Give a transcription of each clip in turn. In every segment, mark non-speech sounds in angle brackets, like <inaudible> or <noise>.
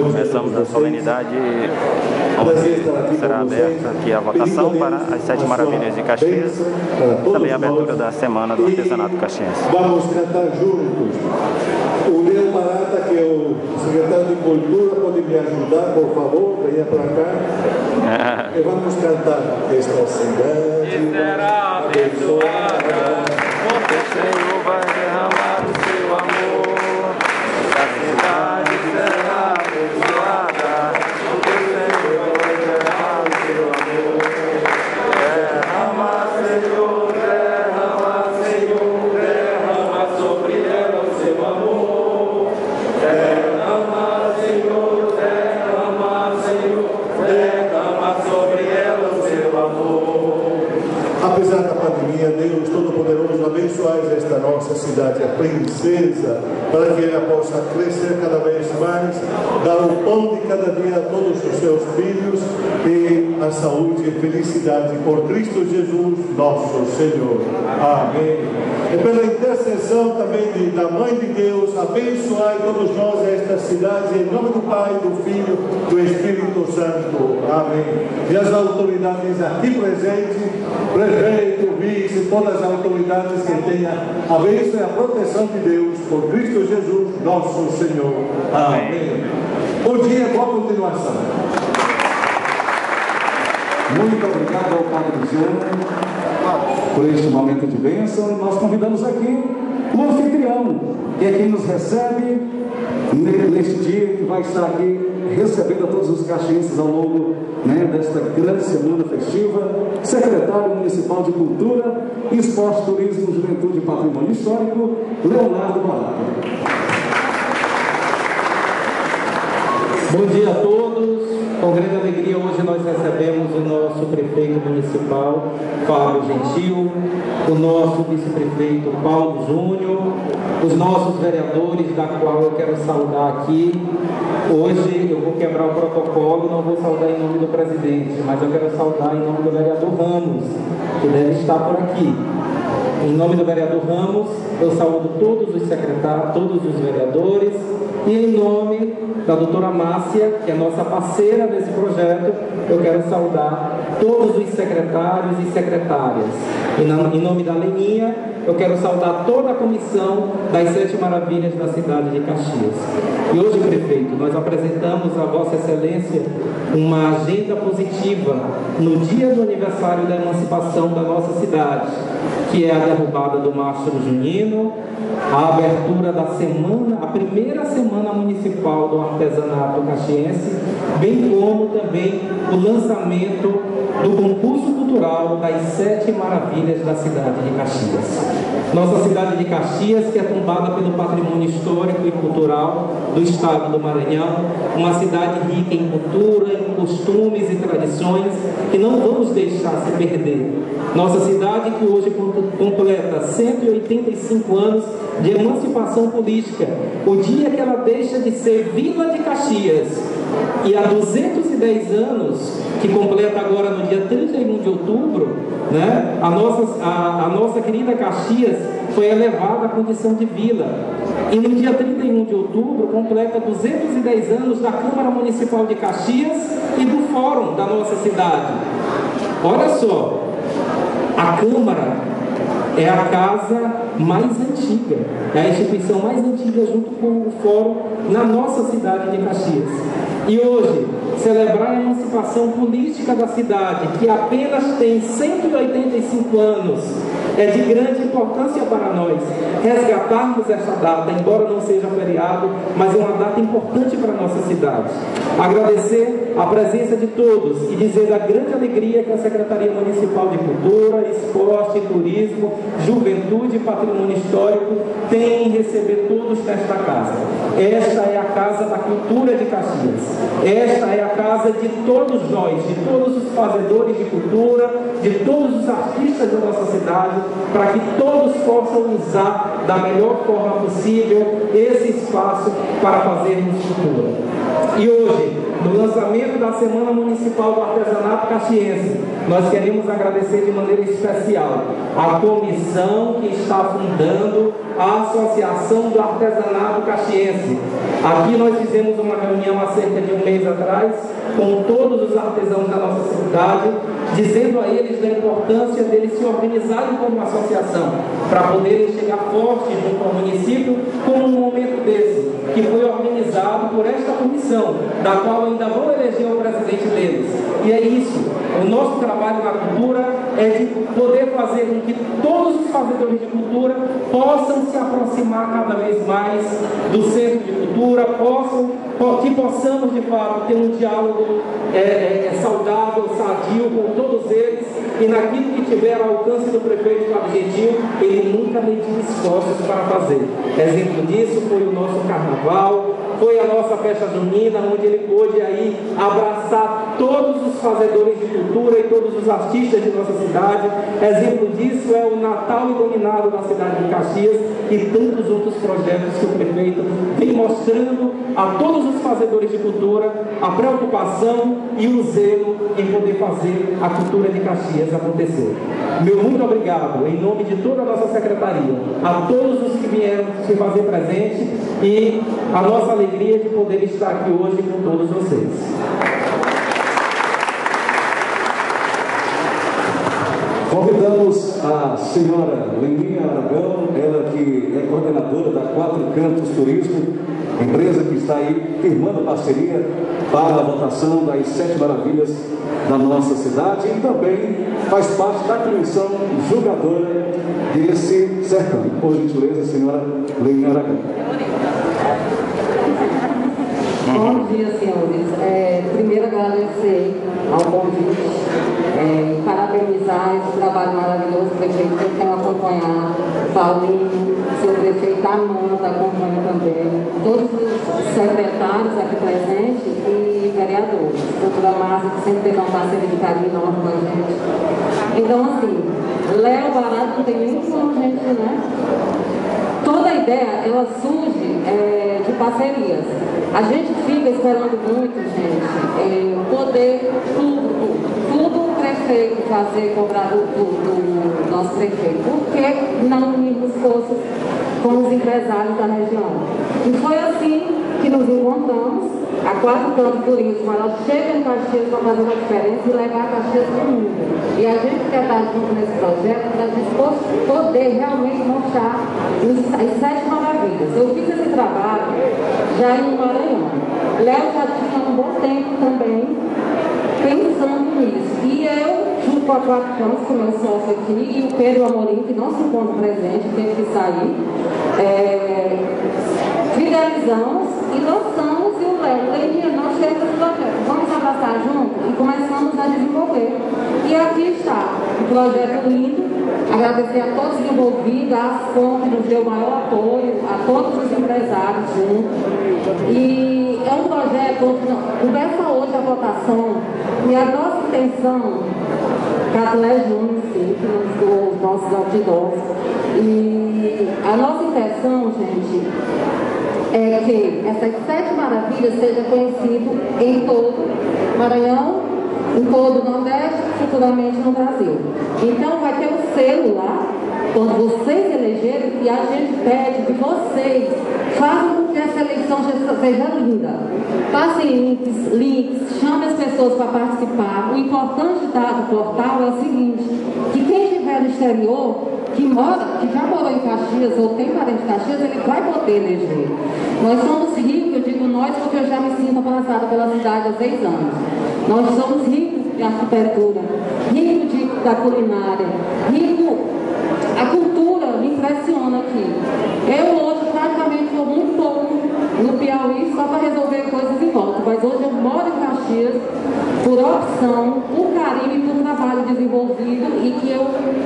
começamos a solenidade onde será aberta aqui a votação para as Sete Maravilhas de Caxias, também a abertura da Semana do Artesanato Caxiense. Vamos cantar juntos. O Leo Marata, que é o secretário de Cultura, pode me ajudar, por favor, venha para cá. <laughs> E vamos cantar esta cidade. será abençoada, a <laughs> Apesar da pandemia, Deus Todo-Poderoso abençoe esta nossa cidade, a princesa, para que ela possa crescer cada vez mais, dar o pão de cada dia a todos os seus filhos e a saúde e felicidade por Cristo Jesus, nosso Senhor. Amém. E pela intercessão também de, da Mãe de Deus, abençoai todos nós esta cidade, em nome do Pai, do Filho, do Espírito Santo. Amém. E as autoridades aqui presentes, prefeito, vice, todas as autoridades que tenham a bênção e a proteção de Deus por Cristo Jesus, nosso Senhor. Amém. Bom dia, boa continuação. Muito obrigado ao Padre Luciano por este momento de bênção. Nós convidamos aqui o anfitrião, que é quem nos recebe neste dia, que vai estar aqui recebendo a todos os caxienses ao longo né, desta grande semana festiva, secretário municipal de Cultura, Esporte, Turismo, Juventude e Patrimônio Histórico, Leonardo Barata. Bom dia a todos. Com grande alegria, hoje nós recebemos o nosso prefeito municipal, Fábio Gentil, o nosso vice-prefeito, Paulo Júnior, os nossos vereadores, da qual eu quero saudar aqui. Hoje eu vou quebrar o protocolo, não vou saudar em nome do presidente, mas eu quero saudar em nome do vereador Ramos, que deve estar por aqui. Em nome do vereador Ramos, eu saúdo todos os secretários, todos os vereadores, e em nome da doutora Márcia, que é nossa parceira nesse projeto, eu quero saudar todos os secretários e secretárias. Em nome da Leninha, eu quero saudar toda a comissão das Sete Maravilhas da cidade de Caxias. E hoje, prefeito, nós apresentamos a Vossa Excelência uma agenda positiva no dia do aniversário da emancipação da nossa cidade, que é a derrubada do mastro junino, a abertura da semana, a primeira semana municipal do artesanato caxiense, bem como também o lançamento do concurso cultural das sete maravilhas da cidade de Caxias. Nossa cidade de Caxias, que é tombada pelo patrimônio histórico e cultural do estado do Maranhão, uma cidade rica em cultura, em costumes e tradições, que não vamos deixar se perder. Nossa cidade que hoje completa 185 anos de emancipação política, o dia que ela deixa de ser Vila de Caxias e há 210 anos, que completa agora no dia 31 de outubro, né, a, nossa, a, a nossa querida Caxias foi elevada à condição de vila. E no dia 31 de outubro completa 210 anos da Câmara Municipal de Caxias e do Fórum da nossa cidade. Olha só, a Câmara é a casa mais antiga, é a instituição mais antiga junto com o Fórum na nossa cidade de Caxias. E hoje, celebrar a emancipação política da cidade, que apenas tem 185 anos, é de grande importância para nós resgatarmos esta data, embora não seja feriado, mas é uma data importante para a nossa cidade. Agradecer a presença de todos e dizer da grande alegria que a Secretaria Municipal de Cultura, Esporte, Turismo, Juventude e Patrimônio Histórico tem em receber todos nesta casa. Esta é a casa da cultura de Caxias. Esta é a casa de todos nós, de todos os fazedores de cultura, de todos os artistas da nossa cidade, para que todos possam usar da melhor forma possível esse espaço para fazermos cultura. E hoje, no lançamento da Semana Municipal do Artesanato Caxiense. Nós queremos agradecer de maneira especial a comissão que está fundando a Associação do Artesanato Caxiense. Aqui nós fizemos uma reunião há cerca de um mês atrás com todos os artesãos da nossa cidade, dizendo a eles da importância deles se organizarem como associação, para poderem chegar fortes junto ao município, como um momento desse, que foi organizado por esta comissão, da qual ainda vou eleger o presidente deles. E é isso, o nosso trabalho na cultura é de poder fazer com que todos os fazedores de cultura possam se aproximar cada vez mais do centro de cultura, possam, que possamos de fato ter um diálogo é, é, é, saudável, sadio com todos eles e naquilo que tiver ao alcance do prefeito Fábio ele nunca mediu esforços para fazer. Exemplo disso foi o nosso carnaval, foi a nossa festa junina, onde ele pôde aí abraçar todos os fazedores de cultura e todos os artistas de nossa cidade. Exemplo disso é o Natal Iluminado da cidade de Caxias e tantos outros projetos que o prefeito vem mostrando a todos os fazedores de cultura a preocupação e o zelo em poder fazer a cultura de Caxias acontecer. Meu muito obrigado, em nome de toda a nossa secretaria, a todos os que vieram se fazer presente e a nossa alegria alegria de poder estar aqui hoje com todos vocês. Convidamos a senhora Leninha Aragão, ela que é coordenadora da Quatro Cantos Turismo, empresa que está aí firmando parceria para a votação das sete maravilhas da nossa cidade e também faz parte da comissão julgadora desse certame. Por gentileza, senhora Leninha Aragão. Bom dia, senhores. É, primeiro agradecer ao convite, é, parabenizar esse trabalho maravilhoso do prefeito que tenho acompanhado, Paulinho, seu prefeito Amanda acompanha também, todos os secretários aqui presentes e vereadores, doutora Márcia, que sempre teve uma parceria de carinho enorme com a gente. Então, assim, Léo Barato não tem nem como gente, né? Toda a ideia, ela surge é, de parcerias. A gente fica esperando muito, gente, é, poder público, tudo o prefeito fazer, cobrar do, do, do nosso prefeito. Por que não unirmos forças com os empresários da região? E foi assim que nos encontramos a quatro cantos turismo, ela chega em Caxias para fazer uma diferença e levar Caxias para o mundo. E a gente quer estar junto nesse projeto para a gente poder realmente mostrar as sete maravilhas. Eu fiz esse trabalho já em Maranhão. Léo já tinha um bom tempo também pensando nisso. E eu, junto com a Quatro Cantos, com meu sócio aqui, e o Pedro Amorim, que não se encontra presente, teve que sair, é, fidelizamos e lançamos e o Léo, Leirinha, nós temos esse projeto, vamos abraçar junto e começamos a desenvolver. E aqui está, um projeto lindo, agradecer a todos os envolvidos, a Ascom que nos deu o maior apoio, a todos os empresários junto. E é um projeto começa hoje a votação e a nossa intenção, Catlé Júnior, sim, que nos deu os nossos outdoors, e a nossa intenção, gente, é que essas sete maravilhas sejam conhecidas em todo Maranhão, em todo o Nordeste, futuramente no Brasil. Então vai ter um selo lá, quando vocês elegerem, e a gente pede que vocês façam com que essa eleição seja linda. Passem links, links, chamem as pessoas para participar. O importante do portal é o seguinte, que quem estiver no exterior que mora, que já morou em Caxias ou tem parente em Caxias, ele vai poder eleger. Nós somos ricos, eu digo nós porque eu já me sinto abraçada pela cidade há seis anos. Nós somos ricos de arquitetura, ricos de, da culinária, ricos. A cultura me impressiona aqui. Eu hoje praticamente vou muito pouco no Piauí só para resolver coisas em volta, mas hoje eu moro em Caxias por opção, por carinho e por trabalho desenvolvido e que eu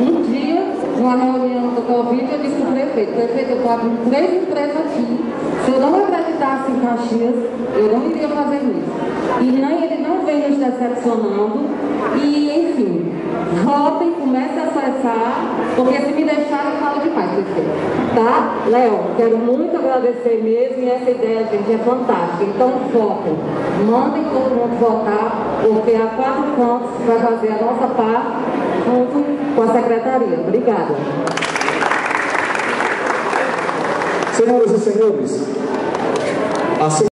um dia numa reunião do Covid, eu disse para o prefeito, prefeito, eu estou abrindo três empresas aqui. Se eu não acreditasse em Caxias, eu não iria fazer isso. E nem, ele não vem nos decepcionando. E, enfim, votem, comece a acessar, porque se me deixarem, eu falo demais, prefeito. Tá? Léo, quero muito agradecer mesmo e essa ideia, gente, é fantástica. Então, votem. Mandem todo mundo votar, porque a quatro pontos vai fazer a nossa parte junto com a secretaria. Obrigada. Senhoras e senhores, a